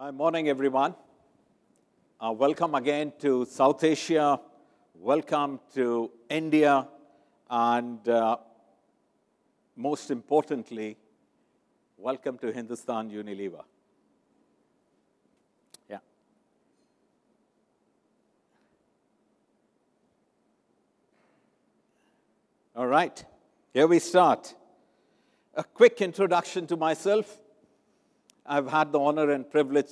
Hi, morning, everyone. Uh, welcome again to South Asia. Welcome to India. And uh, most importantly, welcome to Hindustan Unilever. Yeah. All right, here we start. A quick introduction to myself. I've had the honor and privilege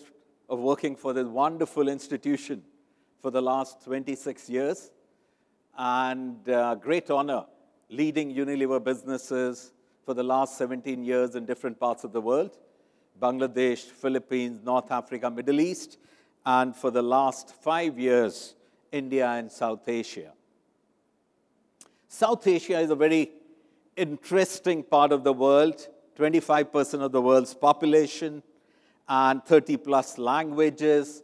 of working for this wonderful institution for the last 26 years, and uh, great honor leading Unilever businesses for the last 17 years in different parts of the world Bangladesh, Philippines, North Africa, Middle East, and for the last five years, India and South Asia. South Asia is a very interesting part of the world. 25% of the world's population and 30 plus languages.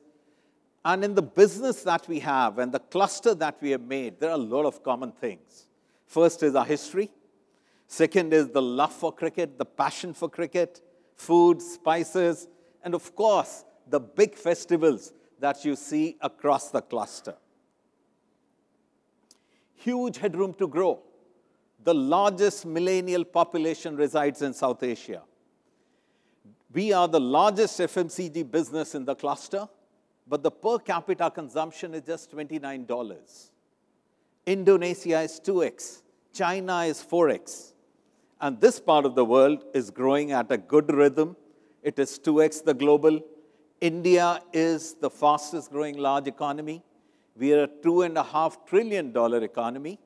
And in the business that we have and the cluster that we have made, there are a lot of common things. First is our history. Second is the love for cricket, the passion for cricket, food, spices, and of course, the big festivals that you see across the cluster. Huge headroom to grow. The largest millennial population resides in South Asia. We are the largest FMCG business in the cluster, but the per capita consumption is just $29. Indonesia is 2x, China is 4x. And this part of the world is growing at a good rhythm. It is 2x the global. India is the fastest growing large economy. We are a $2.5 trillion economy.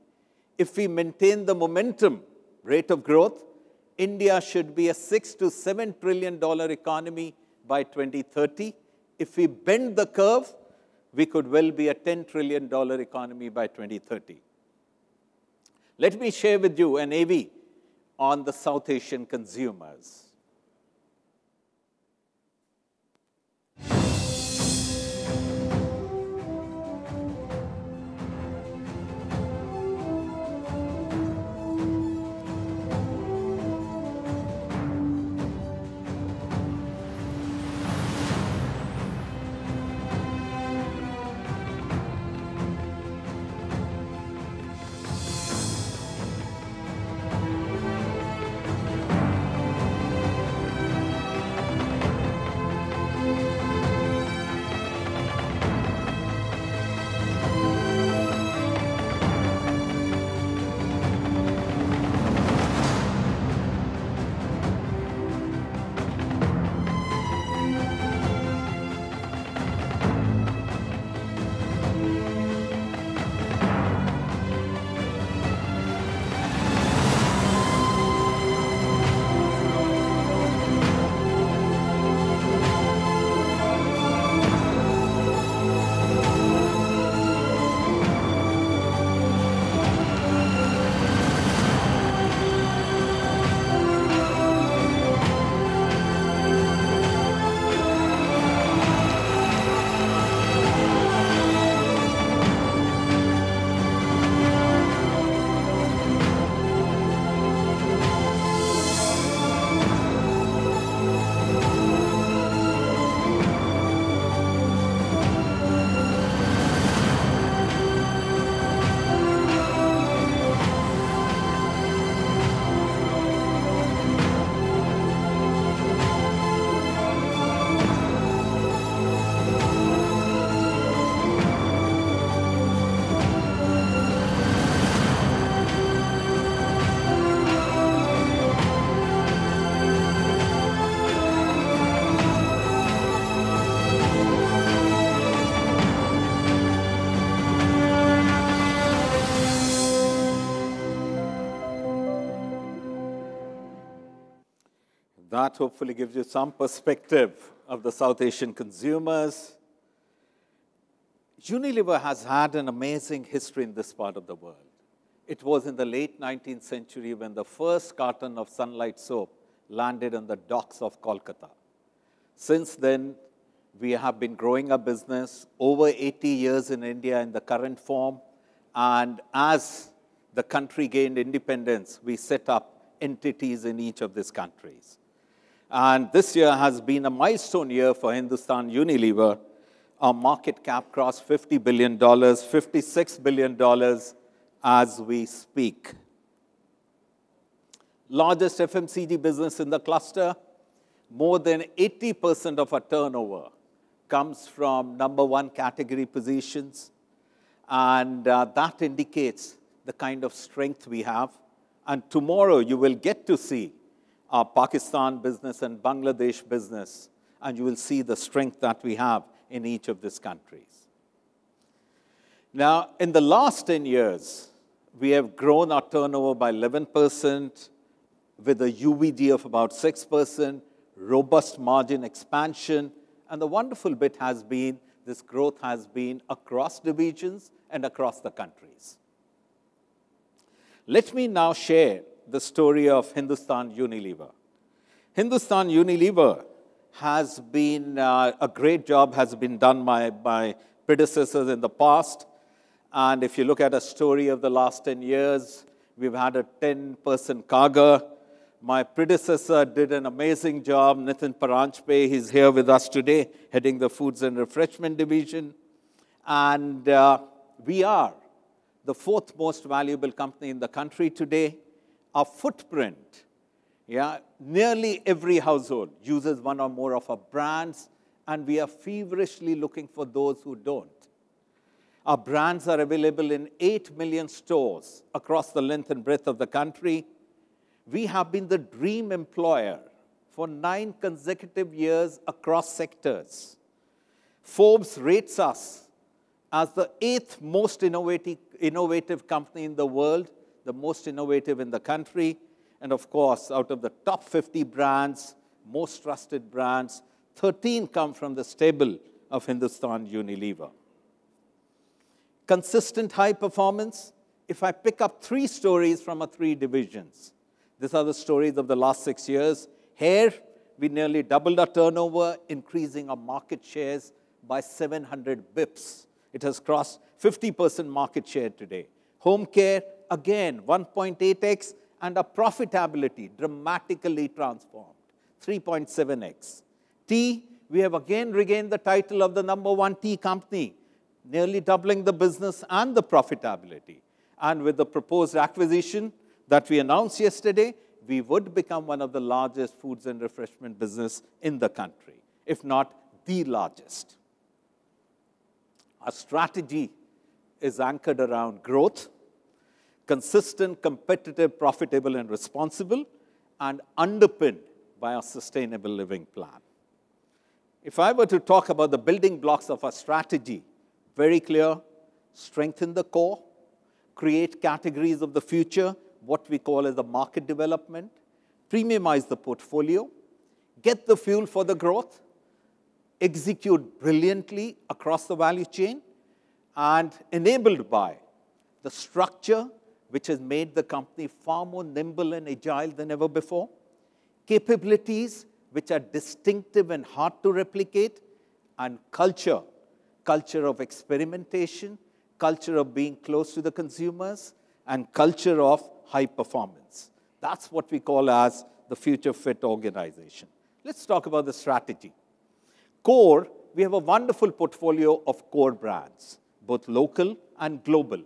If we maintain the momentum rate of growth, India should be a 6 to 7 trillion dollar economy by 2030. If we bend the curve, we could well be a 10 trillion dollar economy by 2030. Let me share with you an AV on the South Asian consumers. That hopefully gives you some perspective of the South Asian consumers. Unilever has had an amazing history in this part of the world. It was in the late 19th century when the first carton of sunlight soap landed on the docks of Kolkata. Since then, we have been growing our business over 80 years in India in the current form. And as the country gained independence, we set up entities in each of these countries. And this year has been a milestone year for Hindustan Unilever. Our market cap crossed $50 billion, $56 billion as we speak. Largest FMCG business in the cluster, more than 80% of our turnover comes from number one category positions. And uh, that indicates the kind of strength we have. And tomorrow you will get to see our Pakistan business and Bangladesh business, and you will see the strength that we have in each of these countries. Now, in the last 10 years, we have grown our turnover by 11% with a UVG of about 6%, robust margin expansion, and the wonderful bit has been this growth has been across divisions and across the countries. Let me now share the story of Hindustan Unilever. Hindustan Unilever has been, uh, a great job has been done by, by predecessors in the past. And if you look at a story of the last 10 years, we've had a 10% CAGR. My predecessor did an amazing job, Nitin Paranjpe. He's here with us today, heading the Foods and Refreshment Division. And uh, we are the fourth most valuable company in the country today. Our footprint, yeah, nearly every household uses one or more of our brands, and we are feverishly looking for those who don't. Our brands are available in 8 million stores across the length and breadth of the country. We have been the dream employer for nine consecutive years across sectors. Forbes rates us as the eighth most innovative, innovative company in the world, the most innovative in the country, and of course, out of the top 50 brands, most trusted brands, 13 come from the stable of Hindustan Unilever. Consistent high performance. If I pick up three stories from our three divisions, these are the stories of the last six years. Here, we nearly doubled our turnover, increasing our market shares by 700 bips it has crossed 50% market share today. Home care, again, 1.8x, and our profitability dramatically transformed, 3.7x. Tea, we have again regained the title of the number one tea company, nearly doubling the business and the profitability. And with the proposed acquisition that we announced yesterday, we would become one of the largest foods and refreshment business in the country, if not the largest. Our strategy is anchored around growth, consistent, competitive, profitable, and responsible, and underpinned by our sustainable living plan. If I were to talk about the building blocks of our strategy, very clear strengthen the core, create categories of the future, what we call as the market development, premiumize the portfolio, get the fuel for the growth, execute brilliantly across the value chain and enabled by the structure which has made the company far more nimble and agile than ever before, capabilities which are distinctive and hard to replicate, and culture, culture of experimentation, culture of being close to the consumers, and culture of high performance. That's what we call as the future fit organization. Let's talk about the strategy. Core, we have a wonderful portfolio of core brands, both local and global.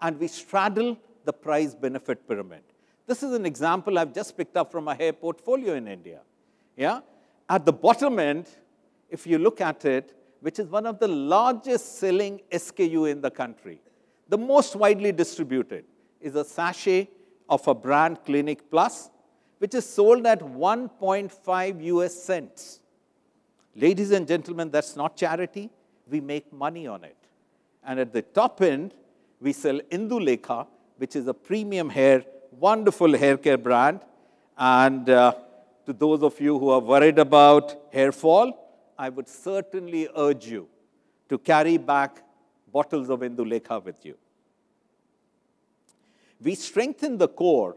And we straddle the price benefit pyramid. This is an example I've just picked up from a hair portfolio in India. Yeah? At the bottom end, if you look at it, which is one of the largest selling SKU in the country, the most widely distributed is a sachet of a brand Clinic Plus, which is sold at 1.5 US cents. Ladies and gentlemen, that's not charity. We make money on it. And at the top end, we sell Indulekha, which is a premium hair, wonderful hair care brand. And uh, to those of you who are worried about hair fall, I would certainly urge you to carry back bottles of Indulekha with you. We strengthen the core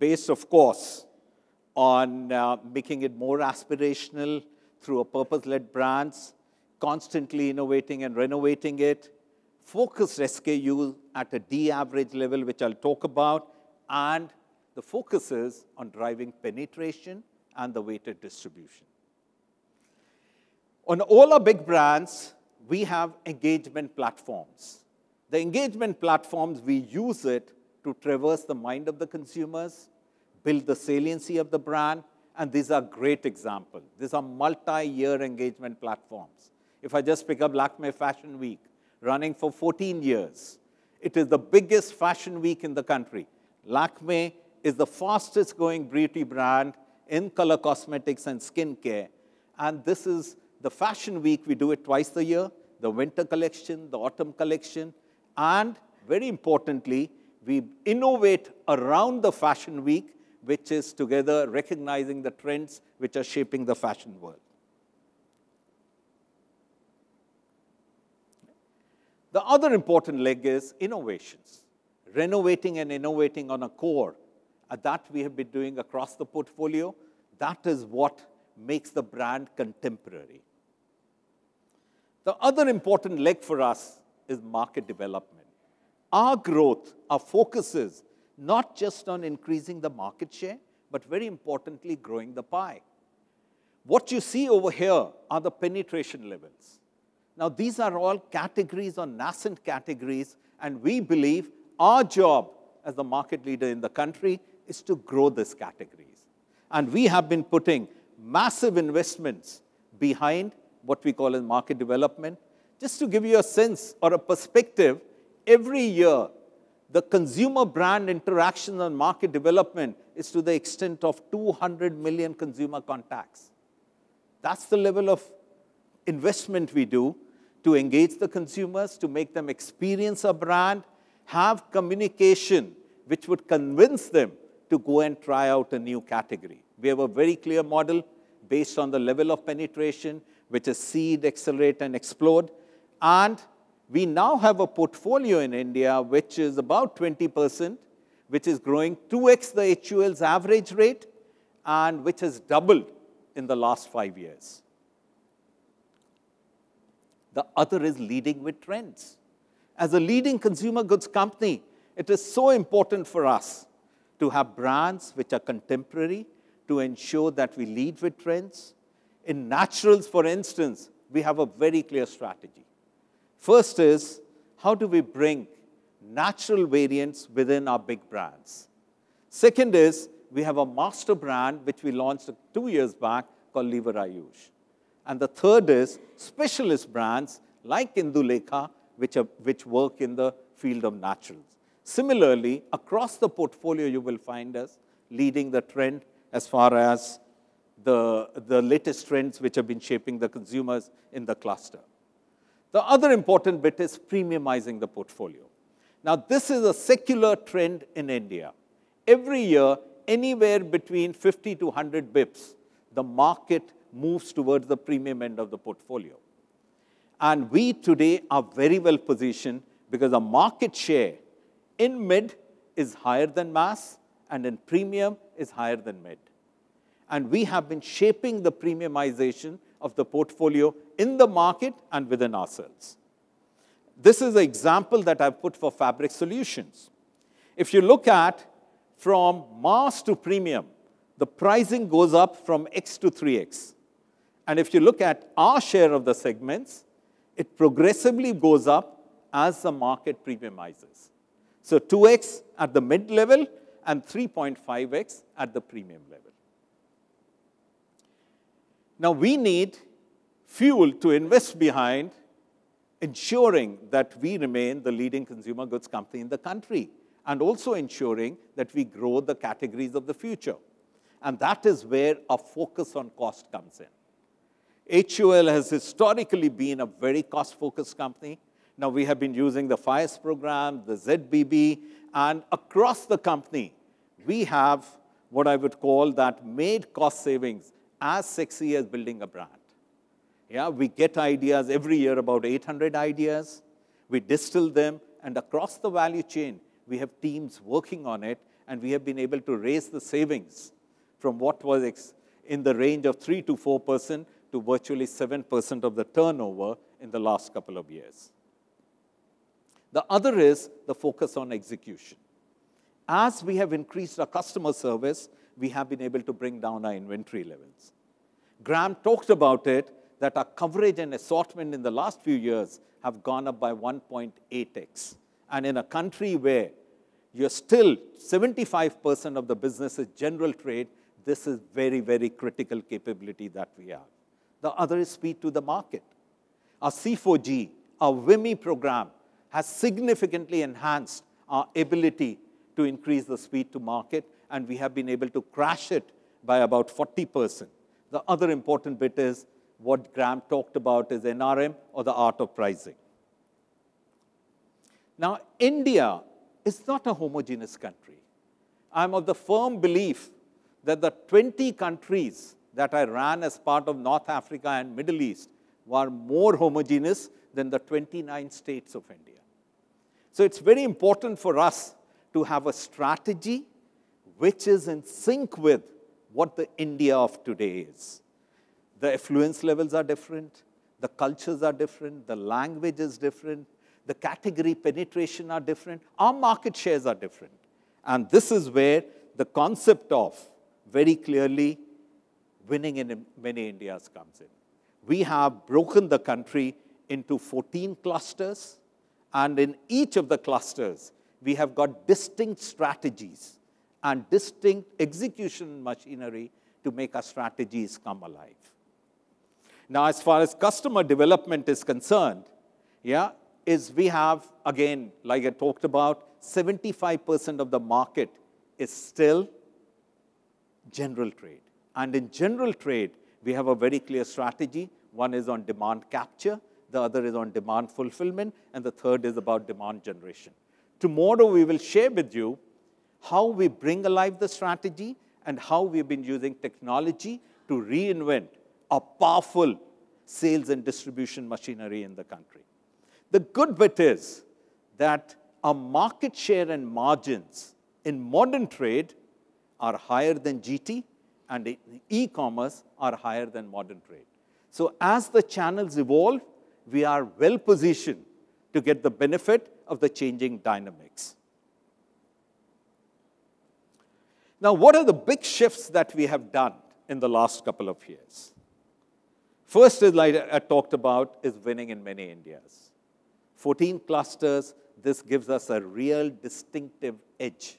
based, of course, on uh, making it more aspirational, through a purpose-led brands, constantly innovating and renovating it, focused SKU at a D average level, which I'll talk about, and the focus is on driving penetration and the weighted distribution. On all our big brands, we have engagement platforms. The engagement platforms, we use it to traverse the mind of the consumers, build the saliency of the brand, and these are great examples. These are multi-year engagement platforms. If I just pick up Lakme Fashion Week, running for 14 years, it is the biggest fashion week in the country. Lakme is the fastest growing beauty brand in color cosmetics and skincare. And this is the fashion week. We do it twice a year, the winter collection, the autumn collection. And very importantly, we innovate around the fashion week, which is together recognizing the trends which are shaping the fashion world. The other important leg is innovations, renovating and innovating on a core. Uh, that we have been doing across the portfolio. That is what makes the brand contemporary. The other important leg for us is market development. Our growth, our focus is not just on increasing the market share, but very importantly, growing the pie. What you see over here are the penetration levels. Now, these are all categories or nascent categories, and we believe our job as the market leader in the country is to grow these categories. And we have been putting massive investments behind what we call as market development. Just to give you a sense or a perspective, every year, the consumer brand interaction on market development is to the extent of 200 million consumer contacts. That's the level of investment we do to engage the consumers, to make them experience a brand, have communication which would convince them to go and try out a new category. We have a very clear model based on the level of penetration, which is seed, accelerate, and explode. And we now have a portfolio in India which is about 20%, which is growing 2x the HUL's average rate, and which has doubled in the last five years. The other is leading with trends. As a leading consumer goods company, it is so important for us to have brands which are contemporary, to ensure that we lead with trends. In naturals, for instance, we have a very clear strategy. First is, how do we bring natural variants within our big brands? Second is, we have a master brand which we launched two years back called Lever Ayush. And the third is specialist brands like Indulekha, which, are, which work in the field of naturals. Similarly, across the portfolio, you will find us leading the trend as far as the, the latest trends which have been shaping the consumers in the cluster. The other important bit is premiumizing the portfolio. Now, this is a secular trend in India. Every year, anywhere between 50 to 100 bips, the market moves towards the premium end of the portfolio. And we today are very well positioned because our market share in mid is higher than mass and in premium is higher than mid. And we have been shaping the premiumization of the portfolio in the market and within ourselves. This is an example that I've put for fabric solutions. If you look at from mass to premium, the pricing goes up from X to 3X. And if you look at our share of the segments, it progressively goes up as the market premiumizes. So 2x at the mid level and 3.5x at the premium level. Now we need fuel to invest behind ensuring that we remain the leading consumer goods company in the country and also ensuring that we grow the categories of the future. And that is where our focus on cost comes in. HUL has historically been a very cost-focused company. Now we have been using the FIRES program, the ZBB, and across the company, we have what I would call that made cost savings as sexy as building a brand. Yeah, we get ideas every year, about 800 ideas. We distill them, and across the value chain, we have teams working on it, and we have been able to raise the savings from what was in the range of 3 to 4 percent to virtually 7% of the turnover in the last couple of years. The other is the focus on execution. As we have increased our customer service, we have been able to bring down our inventory levels. Graeme talked about it, that our coverage and assortment in the last few years have gone up by 1.8x. And in a country where you're still 75% of the business is general trade, this is very, very critical capability that we have. The other is speed to the market. Our C4G, our WIMI program, has significantly enhanced our ability to increase the speed to market, and we have been able to crash it by about 40%. The other important bit is what Graeme talked about is NRM or the art of pricing. Now, India is not a homogeneous country. I'm of the firm belief that the 20 countries that I ran as part of North Africa and Middle East were more homogeneous than the 29 states of India. So it's very important for us to have a strategy which is in sync with what the India of today is. The affluence levels are different, the cultures are different, the language is different, the category penetration are different, our market shares are different. And this is where the concept of very clearly winning in many Indias comes in. We have broken the country into 14 clusters, and in each of the clusters, we have got distinct strategies and distinct execution machinery to make our strategies come alive. Now, as far as customer development is concerned, yeah, is we have, again, like I talked about, 75% of the market is still general trade. And in general trade, we have a very clear strategy. One is on demand capture, the other is on demand fulfillment, and the third is about demand generation. Tomorrow, we will share with you how we bring alive the strategy and how we've been using technology to reinvent a powerful sales and distribution machinery in the country. The good bit is that our market share and margins in modern trade are higher than GT, and e-commerce are higher than modern trade. So as the channels evolve, we are well positioned to get the benefit of the changing dynamics. Now, what are the big shifts that we have done in the last couple of years? First is, like I talked about, is winning in many Indias. 14 clusters, this gives us a real distinctive edge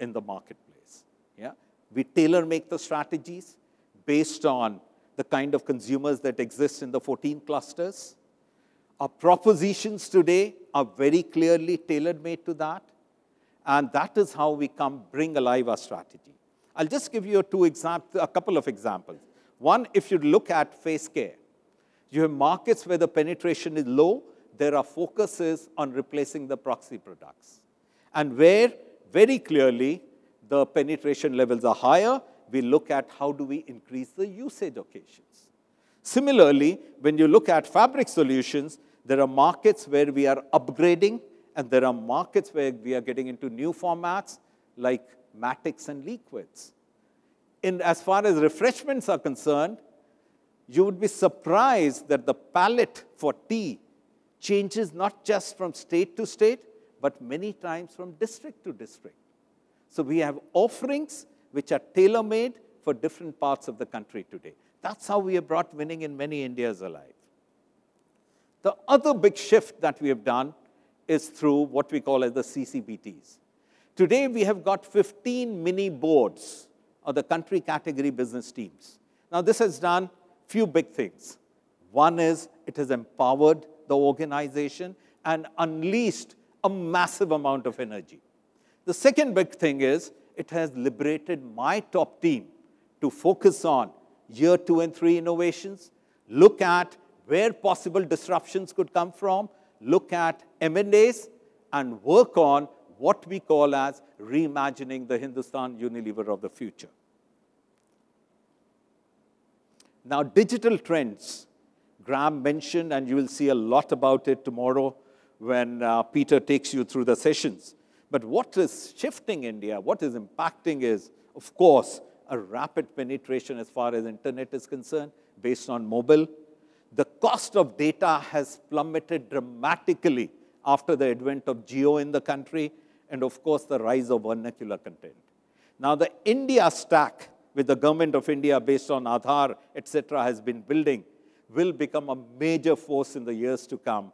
in the marketplace. Yeah? We tailor make the strategies based on the kind of consumers that exist in the 14 clusters. Our propositions today are very clearly tailored made to that. And that is how we come bring alive our strategy. I'll just give you two example, a couple of examples. One, if you look at face care, you have markets where the penetration is low, there are focuses on replacing the proxy products. And where very clearly the penetration levels are higher, we look at how do we increase the usage occasions. Similarly, when you look at fabric solutions, there are markets where we are upgrading, and there are markets where we are getting into new formats like matics and liquids. In, as far as refreshments are concerned, you would be surprised that the palate for tea changes not just from state to state, but many times from district to district. So we have offerings which are tailor-made for different parts of the country today. That's how we have brought winning in many Indias alive. The other big shift that we have done is through what we call as the CCBTs. Today, we have got 15 mini boards of the country category business teams. Now, this has done few big things. One is it has empowered the organization and unleashed a massive amount of energy. The second big thing is it has liberated my top team to focus on year two and three innovations, look at where possible disruptions could come from, look at M&As, and work on what we call as reimagining the Hindustan Unilever of the future. Now, digital trends, Graeme mentioned, and you will see a lot about it tomorrow when uh, Peter takes you through the sessions. But what is shifting India, what is impacting is, of course, a rapid penetration as far as internet is concerned, based on mobile. The cost of data has plummeted dramatically after the advent of Jio in the country, and of course, the rise of vernacular content. Now, the India stack with the government of India based on Aadhaar, etc., has been building will become a major force in the years to come.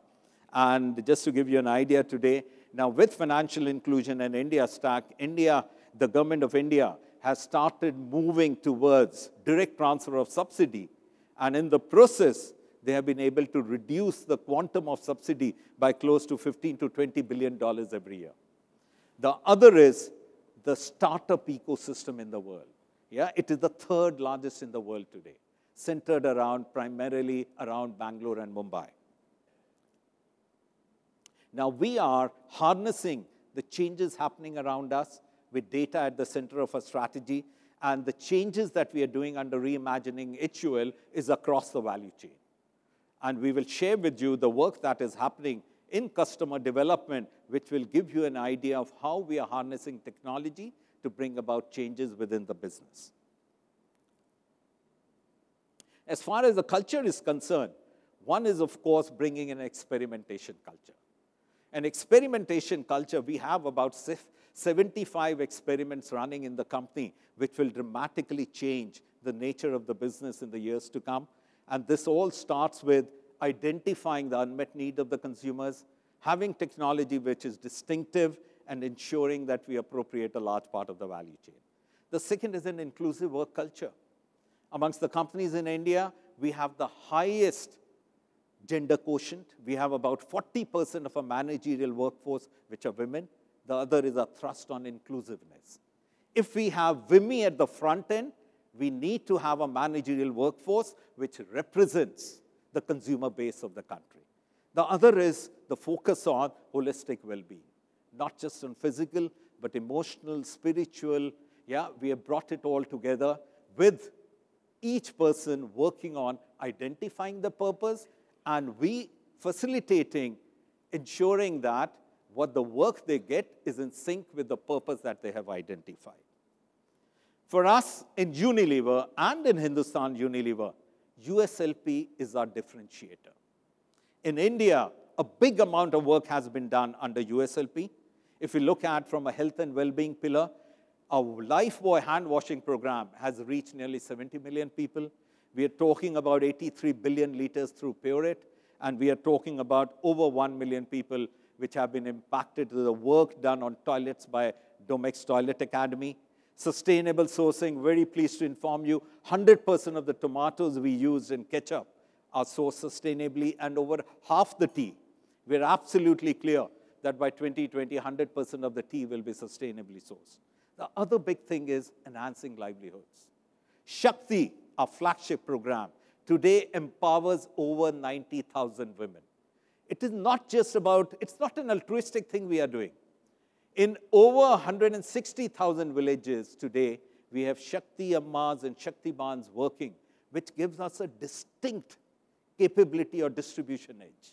And just to give you an idea today, now with financial inclusion and India stack, India, the government of India has started moving towards direct transfer of subsidy. And in the process, they have been able to reduce the quantum of subsidy by close to 15 to 20 billion dollars every year. The other is the startup ecosystem in the world. Yeah, it is the third largest in the world today, centered around primarily around Bangalore and Mumbai. Now we are harnessing the changes happening around us with data at the center of our strategy, and the changes that we are doing under reimagining HUL is across the value chain. And we will share with you the work that is happening in customer development, which will give you an idea of how we are harnessing technology to bring about changes within the business. As far as the culture is concerned, one is, of course, bringing an experimentation culture. An experimentation culture, we have about 75 experiments running in the company, which will dramatically change the nature of the business in the years to come. And this all starts with identifying the unmet need of the consumers, having technology which is distinctive, and ensuring that we appropriate a large part of the value chain. The second is an inclusive work culture. Amongst the companies in India, we have the highest gender quotient. We have about 40% of our managerial workforce which are women. The other is a thrust on inclusiveness. If we have women at the front end, we need to have a managerial workforce which represents the consumer base of the country. The other is the focus on holistic well-being, not just on physical, but emotional, spiritual. Yeah, we have brought it all together with each person working on identifying the purpose and we facilitating ensuring that what the work they get is in sync with the purpose that they have identified. For us in Unilever and in Hindustan Unilever, USLP is our differentiator. In India, a big amount of work has been done under USLP. If you look at from a health and well-being pillar, our Lifebuoy hand washing program has reached nearly 70 million people. We are talking about 83 billion liters through Pureit, and we are talking about over 1 million people which have been impacted to the work done on toilets by Domex Toilet Academy. Sustainable sourcing, very pleased to inform you, 100% of the tomatoes we use in ketchup are sourced sustainably, and over half the tea. We're absolutely clear that by 2020, 100% of the tea will be sustainably sourced. The other big thing is enhancing livelihoods. Shakti, our flagship program, today empowers over 90,000 women. It is not just about, it's not an altruistic thing we are doing. In over 160,000 villages today, we have Shakti Ammas and Shakti Bans working, which gives us a distinct capability or distribution edge.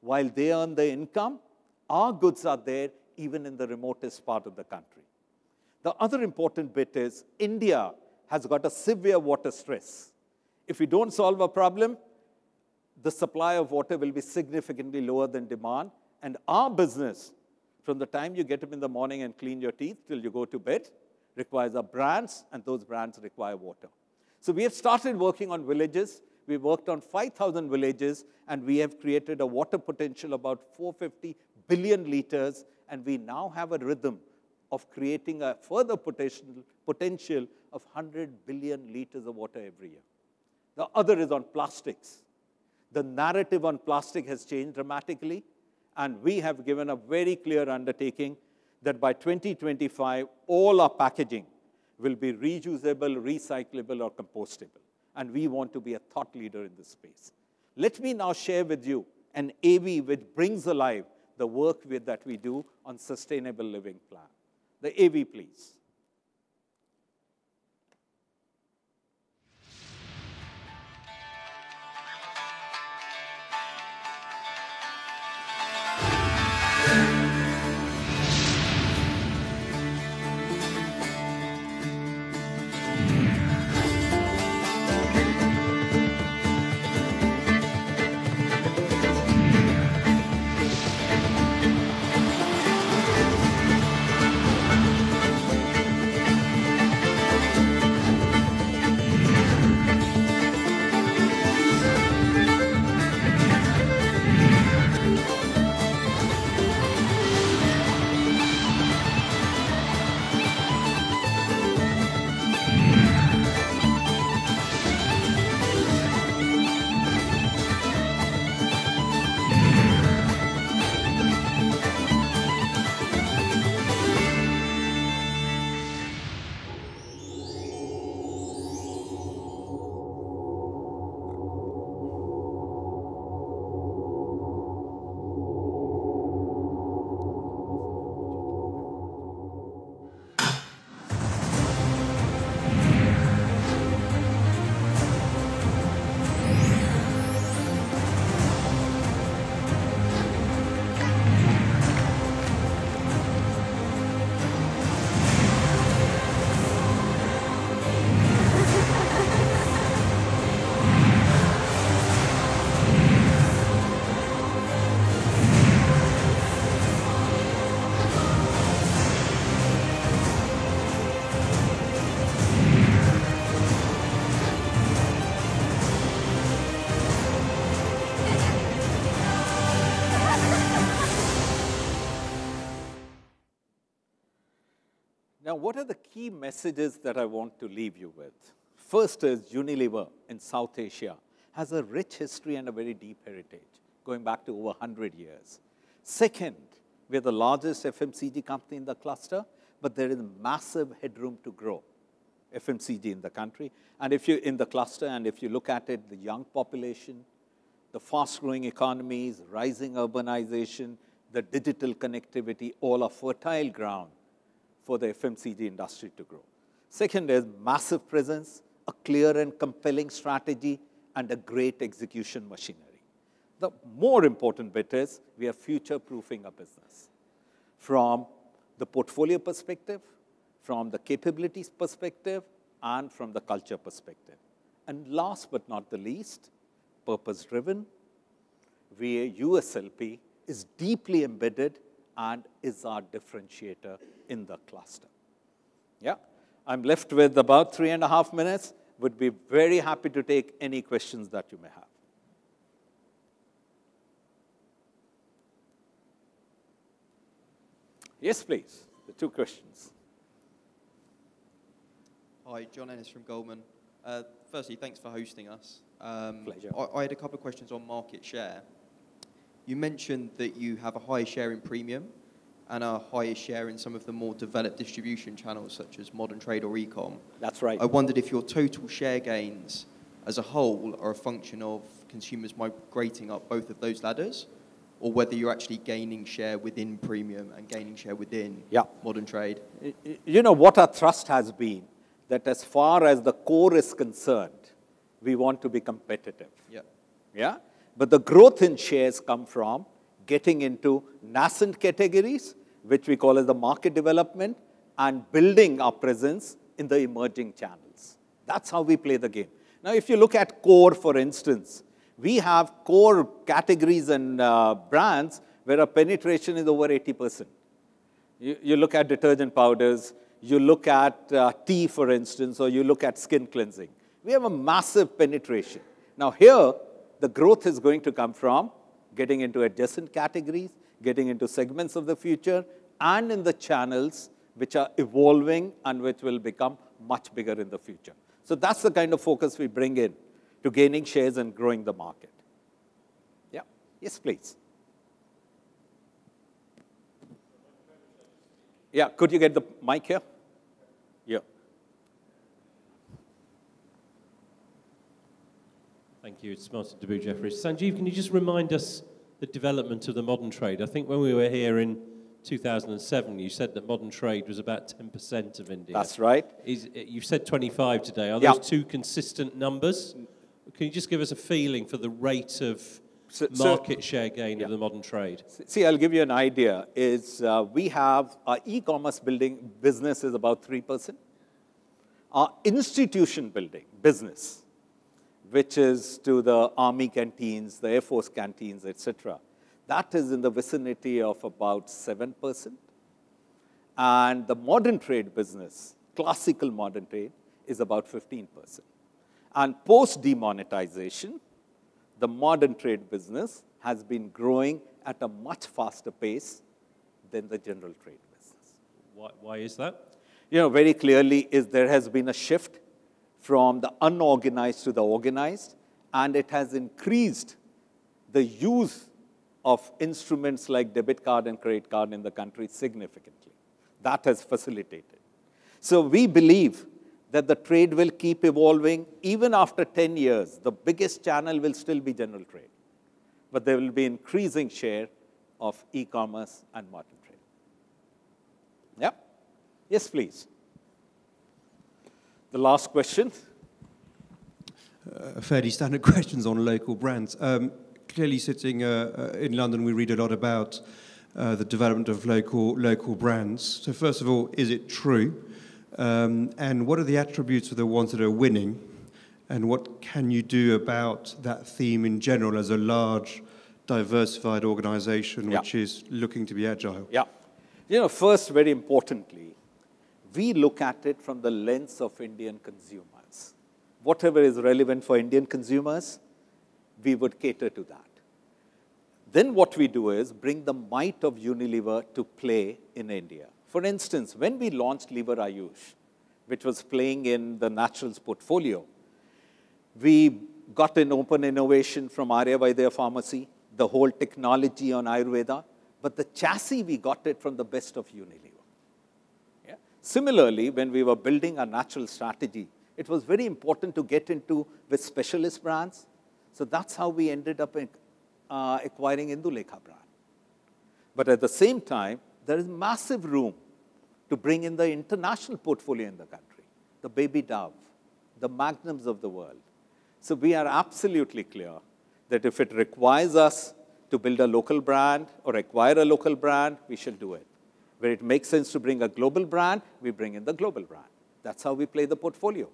While they earn the income, our goods are there even in the remotest part of the country. The other important bit is India has got a severe water stress. If we don't solve a problem, the supply of water will be significantly lower than demand. And our business, from the time you get up in the morning and clean your teeth till you go to bed, requires our brands, and those brands require water. So we have started working on villages. We've worked on 5,000 villages, and we have created a water potential about 450 billion liters, and we now have a rhythm of creating a further potential, potential of 100 billion liters of water every year. The other is on plastics. The narrative on plastic has changed dramatically, and we have given a very clear undertaking that by 2025, all our packaging will be reusable, recyclable, or compostable. And we want to be a thought leader in this space. Let me now share with you an AV which brings alive the work with, that we do on sustainable living plan. The AV, please. Now, what are the key messages that I want to leave you with? First is Unilever in South Asia has a rich history and a very deep heritage, going back to over 100 years. Second, we're the largest FMCG company in the cluster, but there is massive headroom to grow FMCG in the country. And if you're in the cluster, and if you look at it, the young population, the fast-growing economies, rising urbanization, the digital connectivity, all are fertile ground for the FMCG industry to grow. Second is massive presence, a clear and compelling strategy, and a great execution machinery. The more important bit is we are future-proofing our business from the portfolio perspective, from the capabilities perspective, and from the culture perspective. And last but not the least, purpose-driven, where USLP is deeply embedded and is our differentiator in the cluster. Yeah, I'm left with about three and a half minutes. Would be very happy to take any questions that you may have. Yes, please. The two questions. Hi, John Ennis from Goldman. Uh, firstly, thanks for hosting us. Um, Pleasure. I, I, had a couple of questions on market share. You mentioned that you have a higher share in premium and a higher share in some of the more developed distribution channels such as modern trade or e-com. That's right. I wondered if your total share gains as a whole are a function of consumers migrating up both of those ladders or whether you're actually gaining share within premium and gaining share within yeah. modern trade. You know, what our thrust has been that as far as the core is concerned, we want to be competitive. Yeah. Yeah? But the growth in shares come from getting into nascent categories, which we call as the market development, and building our presence in the emerging channels. That's how we play the game. Now, if you look at core, for instance, we have core categories and uh, brands where our penetration is over 80%. You, you look at detergent powders, you look at uh, tea, for instance, or you look at skin cleansing. We have a massive penetration. Now, here, the growth is going to come from getting into adjacent categories, getting into segments of the future, and in the channels which are evolving and which will become much bigger in the future. So that's the kind of focus we bring in to gaining shares and growing the market. Yeah. Yes, please. Yeah, could you get the mic here? Thank you. It's Martin Deboo, Jefferies. Sanjiv, can you just remind us the development of the modern trade? I think when we were here in 2007, you said that modern trade was about 10% of India. That's right. Is, you said 25 today. Are those yeah. two consistent numbers? Can you just give us a feeling for the rate of so, market so, share gain yeah. of the modern trade? See, I'll give you an idea. Is uh, we have our e-commerce building business is about 3%. Our institution building business, which is to the army canteens, the Air Force canteens, etc., that is in the vicinity of about 7%. And the modern trade business, classical modern trade, is about 15%. And post demonetization, the modern trade business has been growing at a much faster pace than the general trade business. Why, why is that? You know, very clearly is there has been a shift from the unorganized to the organized, and it has increased the use of instruments like debit card and credit card in the country significantly. That has facilitated. So we believe that the trade will keep evolving. Even after 10 years, the biggest channel will still be general trade. But there will be increasing share of e-commerce and modern trade. Yeah? Yes, please. The last question. Uh, fairly standard questions on local brands. Um, clearly sitting uh, uh, in London, we read a lot about uh, the development of local, local brands. So first of all, is it true? Um, and what are the attributes of the ones that are winning? And what can you do about that theme in general as a large, diversified organization which yeah. is looking to be agile? Yeah. You know, first, very importantly, we look at it from the lens of Indian consumers. Whatever is relevant for Indian consumers, we would cater to that. Then what we do is bring the might of Unilever to play in India. For instance, when we launched Lever Ayush, which was playing in the naturals portfolio, we got an open innovation from Arya Pharmacy, the whole technology on Ayurveda, but the chassis, we got it from the best of Unilever. Similarly, when we were building our natural strategy, it was very important to get into with specialist brands. So that's how we ended up uh, acquiring Indulekha brand. But at the same time, there is massive room to bring in the international portfolio in the country, the baby dove, the magnums of the world. So we are absolutely clear that if it requires us to build a local brand or acquire a local brand, we should do it. Where it makes sense to bring a global brand, we bring in the global brand. That's how we play the portfolio.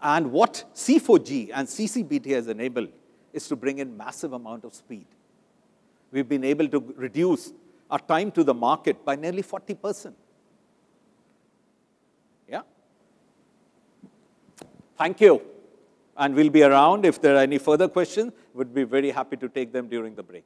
And what C4G and CCBT has enabled is to bring in massive amount of speed. We've been able to reduce our time to the market by nearly 40%. Yeah? Thank you. And we'll be around if there are any further questions. We'd be very happy to take them during the break.